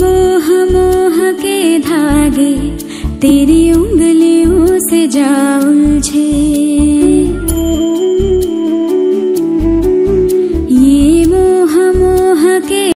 मोह मोह के धागे तेरी उंगलियों